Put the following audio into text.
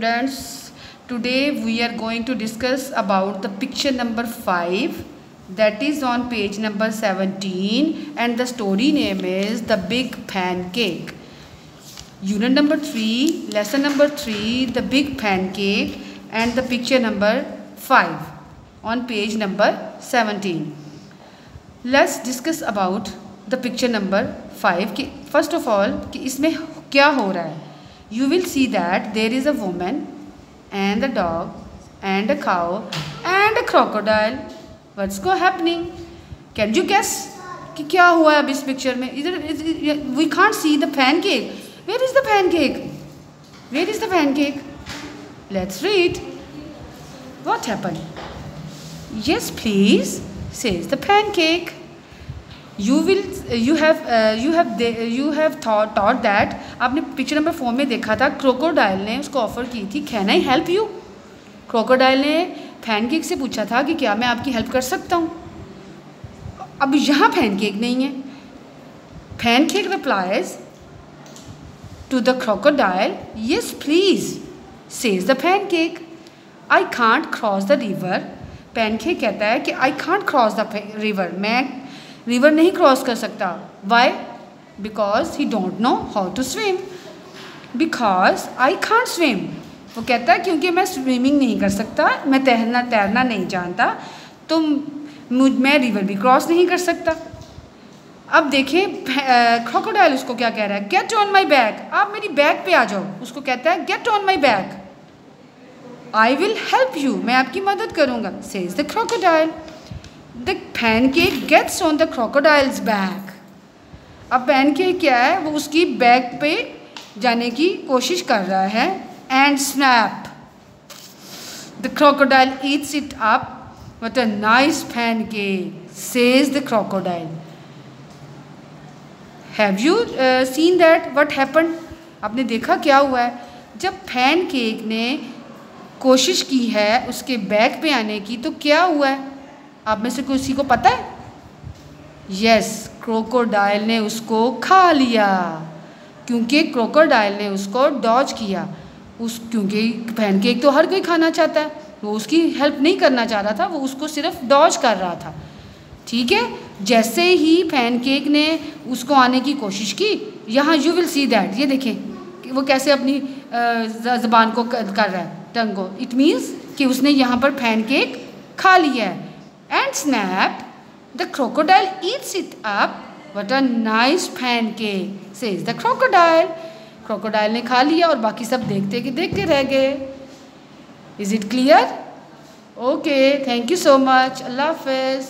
students today we are going to discuss about the picture number 5 that is on page number 17 and the story name is the big pancake unit number 3 lesson number 3 the big pancake and the picture number 5 on page number 17 let's discuss about the picture number 5 कि first of all कि इसमें क्या हो रहा है you will see that there is a woman and a dog and a cow and a crocodile what's go happening can you guess कि क्या हुआ है अब इस पिक्चर में इधर we can't see the pancake where is the pancake where is the pancake let's read what happened yes please says the pancake you will you have you have you have thought that आपने picture number four में देखा था crocodile ने उसको offer की थी can I help you crocodile ने pancake से पूछा था कि क्या मैं आपकी हेल्प कर सकता हूँ? अब यहाँ फैनकेक नहीं है। Pancake replies to the crocodile yes please says the pancake I can't cross the river pancake कहता है कि I can't cross the river मैं रिवर नहीं क्रॉस कर सकता. Why because he don't know how to swim because I can't swim वो कहता है, क्योंकि मैं स्विमिंग नहीं कर सकता, मैं तैरना तैरना नहीं जानता तो मुझ, मैं रिवर भी क्रॉस नहीं कर सकता. अब देखें क्रोकोडाइल उसको क्या कह रहा है? गेट ऑन माई बैग आप मेरी बैग पे आ जाओ. उसको कहता है get on my back I will help you मैं आपकी मदद करूँगा. Says the crocodile pancake gets on the crocodile's back अब पैनकेक क्या है? वो उसकी बैग पे जाने की कोशिश कर रहा है। And snap the crocodile eats it up what a nice pancake says the crocodile have you seen that what happen आपने देखा क्या हुआ है? जब फ़ैन केक ने कोशिश की है उसके बैग पे आने की तो क्या हुआ है? आप में से किसी को पता है? यस क्रोकोडाइल ने उसको खा लिया। क्योंकि क्रोकोडाइल ने उसको डॉज किया। उस, क्योंकि पैनकेक तो हर कोई खाना चाहता है। वो उसकी हेल्प नहीं करना चाह रहा था, वो उसको सिर्फ़ डॉज कर रहा था। ठीक है? जैसे ही पैनकेक ने उसको आने की कोशिश की, यहाँ यू विल सी दैट ये देखें, कि वो कैसे अपनी ज़बान को कर रहा है, टंग को। इट मीन्स कि उसने यहाँ पर पैनकेक खा लिया है। And snap, the crocodile eats it up. What a nice pancake, says the crocodile. crocodile ने खा लिया और बाकी सब देखते कि देखते रह गए is it clear okay thank you so much अल्लाह हाफिज़